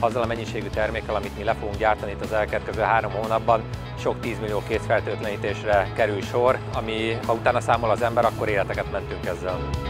azzal a mennyiségű termékkel, amit mi le fogunk gyártani itt az elkövetkező három hónapban, sok 10 millió készfertőtlenítésre kerül sor, ami ha utána számol az ember, akkor életeket mentünk ezzel.